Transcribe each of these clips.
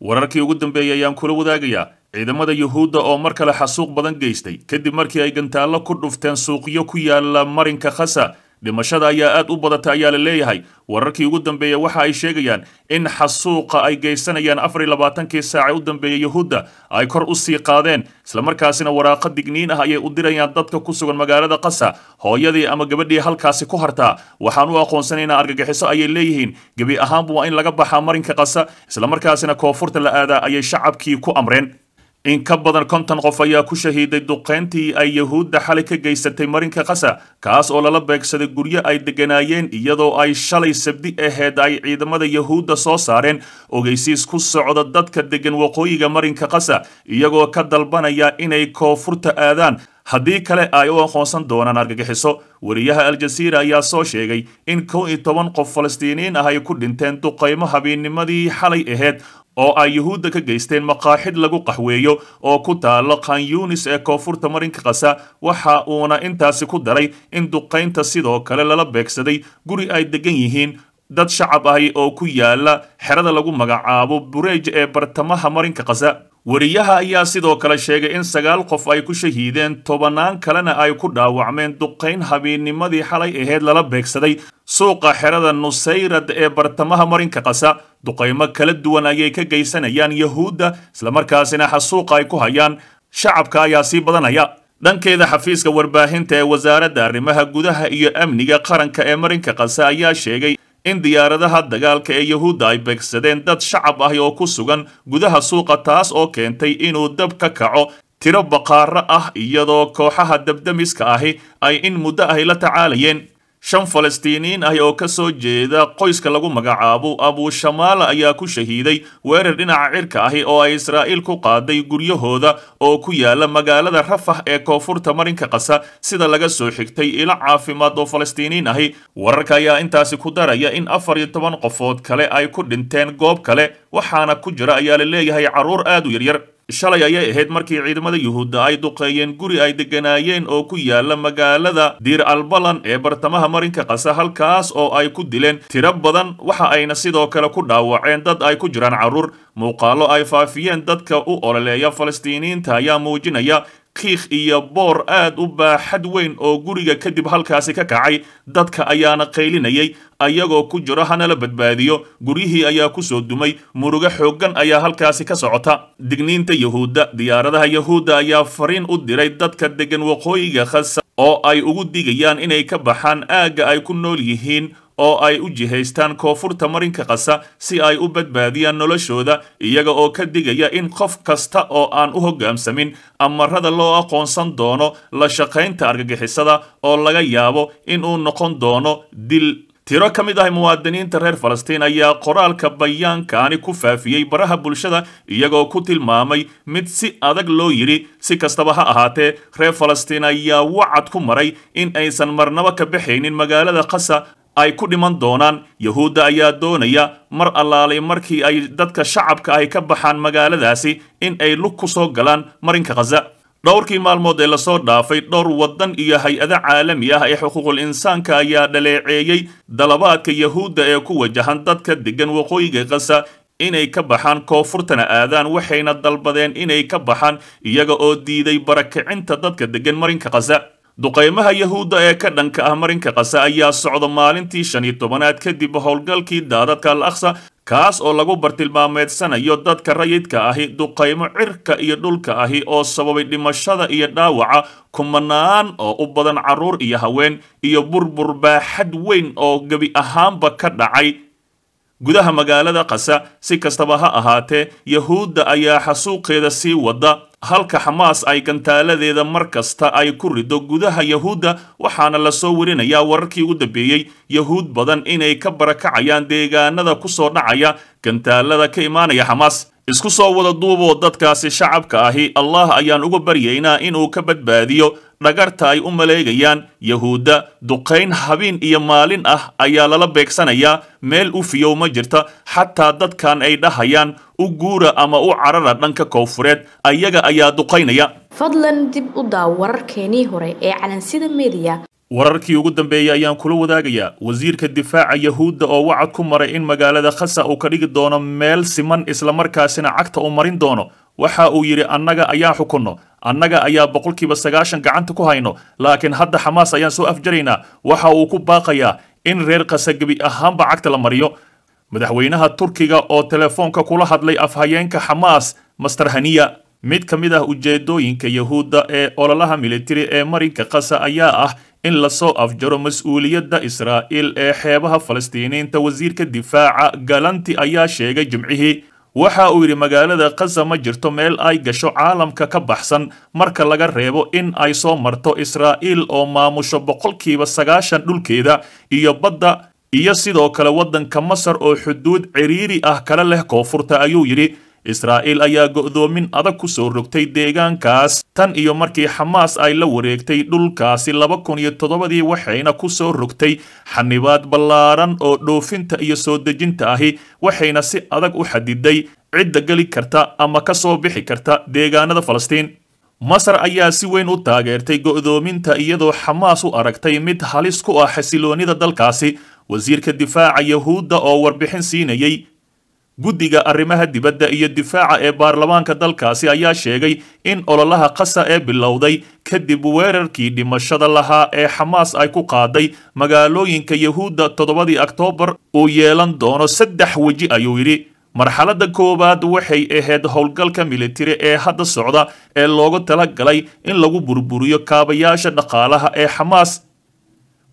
wararkii ugu dambeeyey ayaan kula wadaagayaa ciidamada yuhuudda oo mar kale xasuuq badan geystay kadib markii ay gantaallo ku dhufteen suuqyo ku yaalla marinka khasa dhimashada ayaa aad u badata ayaa la leeyahay. Wararkii ugu dambeeya waxa ay sheegayaan in xasuuqa ay geysanayaan afar iyo labaatankii saace u dambeeyay yuhuudda ay kor u sii qaadeen. Islamarkaasina waraaqo digniin ah ayay u dirayaan dadka ku sugan magaalada qasa hooyadii ama gabadhii halkaasi ku hartaa waxaan u aqoonsanaynaa argagixiso ayay leeyihiin. Gebi ahaanba waa in laga baxaa marinka qasa islamarkaasina koonfurta la aadaa ayay shacabkii ku amreen in ka badan konton qof ayaa ku shahiiday duqayntii ay yuhuudda xalay ka geysatay marinka qasa kaas oo lala beegsaday guryo ay degganaayeen iyadoo ay shalay sabdi aheed ay ciidamada yuhuudda soo saareen. Ogeysiis ku socda dadka deggan waqooyiga marinka qasa iyagoo ka dalbanaya inay koonfurta aadaan. Haddii kale ay u aqoonsan doonaan argagixiso. Wariyaha aljasiira ayaa soo sheegay in kow iyo toban qof falastiiniyiin ah ay ku dhinteen duqaymo habeenimadii xalay aheyd oo ay yuhuudda ka geysteen maqaaxid lagu qaxweeyo oo ku taalo khan yunis ee koonfurta marinka qasa waxa uuna intaasi ku daray in duqaynta sidoo kale lala beegsaday guri ay degan yihiin dad shacab ahi oo ku yaalla xerada lagu magacaabo bureej ee bartamaha marinka qasa wariyaha ayaa sidoo kale sheegay in sagaal qof ay ku shahiideen tobanaan kalena ay ku dhaawacmeen duqayn habeenimadii xalay aheyd lala beegsaday suuqa xerada nusayrad ee bartamaha marinka qasa. Duqaymo kala duwan ayay ka geysanayaan yuhuudda islamarkaasina xasuuqa ay ku hayaan. Shacabka ayaa sii badanaya. Dhankeeda xafiiska warbaahinta ee wasaaradda arrimaha gudaha iyo amniga qaranka ee marinka qasa ayaa sheegay in diyaaradaha dagaalka ee yuhuudda ay beegsadeen dad shacab ah oo ku sugan gudaha suuqa taas oo keentay inuu dab ka kaco tiro baqaaro ah iyadoo kooxaha dabdamiska ahi ay in muddo ahi la tacaalayeen shan falastiiniyiin ah oo ka soo jeeda qoyska lagu magacaabo abuushamaala ayaa ku shahiiday weerar dhinaca cirka ahi oo ay israa'iil ku qaaday guryahooda oo ku yaalla magaalada rafax ee koonfurta marinka qasa sida laga soo xigtay ilo caafimaad oo falastiiniyiin ahi. Wararka ayaa intaasi ku daraya in afar iyo toban qofood kale ay ku dhinteen goob kale waxaana ku jira ayaa la leeyahay carruur aad u yaryar shalay ayay ahayd markii ciidamada yuhuudda ay duqeeyeen guri ay degganaayeen oo ku yaalla magaalada diir albalan ee bartamaha marinka qasa halkaas oo ay ku dileen tiro badan. Waxa ayna sidoo kale ku dhaawaceen dad ay ku jiraan carruur muuqaallo ay faafiyeen dadka u ololeeya falastiiniyiinta ayaa muujinaya kiikh iyo boor aad u baaxad weyn oo guriga kadib halkaasi ka kacay dadka ayaana qaylinayay ayagoo ku jiro hanala badbaadiyo. Guryihii ayaa ku soo dumay murugo xooggan ayaa halkaasi ka socota. Digniinta yuhuudda diyaaradaha yuhuudda ayaa fariin u diray dadka deggan waqooyiga khasa oo ay ugu digayaan inay ka baxaan aagga ay ku nool yihiin oo ay u jihaystaan koonfurta marinka qasa si ay u badbaadiyaan noloshooda iyaga oo ka digaya in qof kasta oo aan u hoggaamsamin amarada loo aqoonsan doono la shaqaynta argagixisada oo laga yaabo in uu noqon doono dil. Tiro ka mid ah muwaadiniinta reer falastiin ayaa qoraalka bayaankaani ku faafiyey baraha bulshada iyagoo ku tilmaamay mid si adag loo yidhi si kastaba ha ahaatee reer falastiin ayaa wacad ku maray in aysan marnabo ka baxaynin magaalada qasa ay ku dhiman doonaan yuhuudda ayaa doonaya mar allaalay markii ay dadka shacabka ahi ka baxaan magaaladaasi in ay lug ku soo galaan marinka khaza dhowrkii maalmood ee la soo dhaafay dhowr waddan iyo hay'ado caalami ah ee xuquuqul insaanka ayaa dhaleeceeyey dalabaadka yuhuudda ee ku wajahan dadka deggan waqooyiga kasa inay ka baxaan koonfurtana aadaan waxayna dalbadeen inay ka baxaan iyaga oo diiday barakicinta dadka deggan marinka kasa duqaymaha yuhuudda ee ka dhanka ah marinka kasa ayaa socda maalintii shan iyo tobanaad kadib howlgalkii daadadka al aqsa kaas oo lagu bartilmaameedsanayo dadka rayidka ahi duqaymo cirka iyo dhulka ahi oo sababay dhimashada iyo dhaawaca kumanaan oo u badan carruur iyo haween iyo burbur baaxad weyn oo gebi ahaanba ka dhacay. Gudaha magaalada kasa si kastaba ha ahaatee yuhuudda ayaa xasuuqeeda sii wada halka xamaas ay gantaaladeeda mar kasta ay ku rido gudaha yuhuudda waxaana la soo warinayaa wararkii ugu dambeeyey yuhuud badan inay ka barakacayaan deegaanada ku soo dhacaya gantaalada ka imaanaya xamaas. Isku soo wada duuboo dadkaasi shacabka ahi allah ayaan uga baryaynaa inuu ka badbaadiyo dhagarta ay u maleegayaan yuhuudda duqayn habeen iyo maalin ah ayaa lala beegsanayaa. Meel u fiyow ma jirta. Xataa dadkan ay dhahayaan u guura ama u carara dhanka koonfureed. Ayaga ayaa duqaynaya fadlan dib u daaw wararkeenii hore ee calansida mediya wararkii ugu dambeeyey ayaan kula wadaagayaa. Wasiirka difaaca yahuudda oo wacad ku maray in magaalada khasa uu ka dhigi doono meel siman islamarkaasina cagta uu marin doono waxa uu yidhi annaga ayaan xukunno. Annaga ayaa boqolkiiba sagaashan gacanta ku hayno. Laakiin hadda xamaas ayaan soo afjaraynaa. Waxa uu ku baaqayaa in reer khasa gebi ahaanba cagta la mariyo. Madaxweynaha turkiga oo telefoonka kula hadlay afhayeenka xamaas master haniya mid ka mid ah ujeedooyinka yahuudda ee ololaha militari ee marinka khasa ayaa ah in la soo afjaro mas'uuliyadda israa'iil ee xeebaha falastiiniinta wasiirka difaaca. Galanti ayaa sheegay jimcihii waxa uu yidhi magaalada khasa ma jirto meel ay gasho caalamka ka baxsan. Marka laga reebo in ay soo marto israa'iil oo maamusho boqolkiiba sagaashan dhulkeeda iyo badda iyo sidoo kale waddanka masar oo xuduud ciriiri ah kala leh koonfurta ayuu yidhi israa'iil ayaa go'doomin adag ku soo rogtay deegaankaas. Tan iyo markii xamaas ay la wareegtay dhulkaasi laba kun iyo toddobadii waxayna ku soo rogtay xanibaad ballaaran oo dhoofinta iyo soo dejinta ahi waxayna si adag u xadiday cidda geli karta ama ka soo bixi karta deegaanada falastiin. Masar ayaa si weyn u taageertay go'doominta iyadoo xamaas u aragtay mid halis ku ah xasiloonnida dalkaasi. Wasiirka difaaca yahuudda oo warbixin siinayey guddiga arrimaha dibadda iyo difaaca ee baarlamaanka dalkaasi ayaa sheegay in ololaha khasa ee bilowday kadib weerarkii dhimashada lahaa ee xamaas ay ku qaaday magaalooyinka yahuudda toddobadii oktoobar uu yeelan doono saddex weji ayuu yidhi. Marxaladda koowaad waxay ahayd howlgalka militari ee hadda socda ee loogu talagalay in lagu burburiyo kaabayaasha dhaqaalaha ee xamaas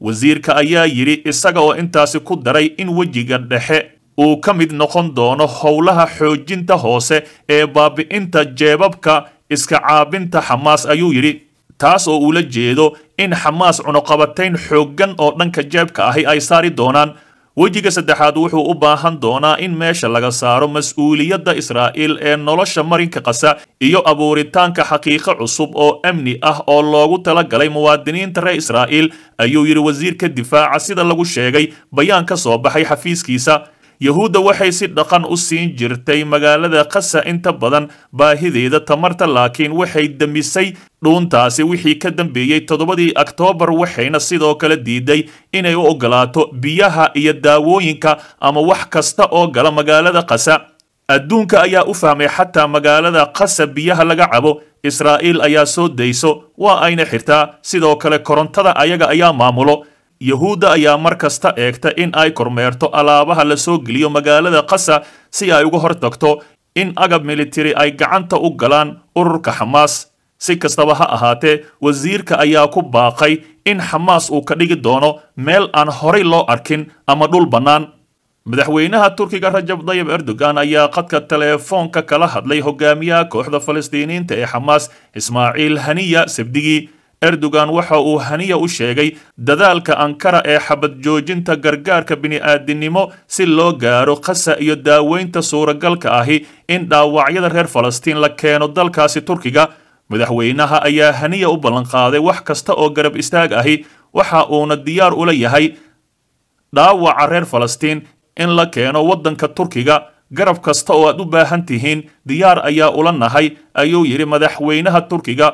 wasiirka ayaa yidhi isaga oo intaasi ku daray in wejiga dhexe uu ka mid noqon doono howlaha xoojinta hoose ee baabi'inta jeebabka iska caabinta xamaas ayuu yidhi. Taas oo ula jeedo in xamaas cunuqabatayn xooggan oo dhanka jeebka ahi ay saari doonaan. Wejiga saddexaad wuxuu u baahan doonaa in meesha laga saaro mas'uuliyadda israa'iil ee nolosha marinka qasa iyo abuuritaanka xaqiiqo cusub oo amni ah oo loogu talagalay muwaadiniinta reer israa'iil ayuu yidhi wasiirka difaaca sida lagu sheegay bayaan ka soo baxay xafiiskiisa yahuudda waxay si dhaqan u siin jirtay magaalada khasa inta badan baahideeda tamarta laakiin waxay demisay dhuuntaasi wixii ka dambeeyey toddobadii oktoobar waxayna sidoo kale diiday inay u oggolaato biyaha iyo daawooyinka ama wax kasta oo gala magaalada khasa adduunka ayaa u fahmay xataa magaalada khasa biyaha laga cabo israa'iil ayaa soo dayso waa ayna xirtaa sidoo kale korontada ayaga ayaa maamulo yahuudda ayaa mar kasta eegta in ay kormeerto alaabaha la soo geliyo magaalada khasa si ay uga hortagto in agab militari ay gacanta u galaan ururka xamaas si kastaba ha ahaatee wasiirka ayaa ku baaqay in xamaas uu ka dhigi doono meel aan horay loo arkin ama dhul bannaan. Madaxweynaha turkiga rajab dayib erdogan ayaa qadka teleefoonka kala hadlay hogaamiyaha kooxda falastiiniyiinta ee xamaas ismaaciil haniya sabdigii erdogan waxa uu haniya u sheegay dadaalka ankara ee xabad joojinta gargaarka bini'aadinimo si loo gaaro khasa iyo daaweynta suuragalka ahi in dhaawacyada reer falastiin la keeno dalkaasi turkiga. Madaxweynaha ayaa haniya u ballanqaaday wax kasta oo garab istaag ahi. Waxa uuna diyaar ula yahay dhaawaca reer falastiin in la keeno waddanka turkiga. Garab kasta oo aad u baahan tihiin diyaar ayaa ula nahay ayuu yidhi madaxweynaha turkiga